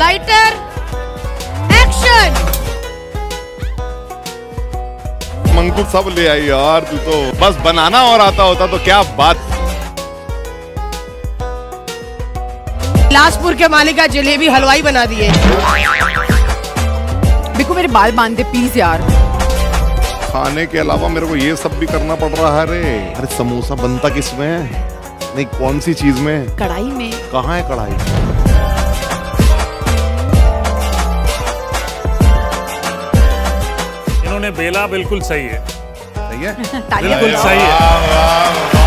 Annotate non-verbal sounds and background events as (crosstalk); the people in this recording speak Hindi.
लाइटर एक्शन मंकु सब ले आई यार, तू तो बस बनाना और आता होता तो क्या बात बिलासपुर के मालिका जलेबी हलवाई बना दिए। देखो मेरे बाल बाँध दे प्लीज़ यार। खाने के अलावा मेरे को ये सब भी करना पड़ रहा है रे। अरे समोसा बनता किसमें है? नहीं कौन सी चीज़ में? कढ़ाई में। कहाँ है कढ़ाई? इन्होंने बेला बिल्कुल सही है। सही है? (laughs) बिल्कुल सही है। वाह, वाह, वाह।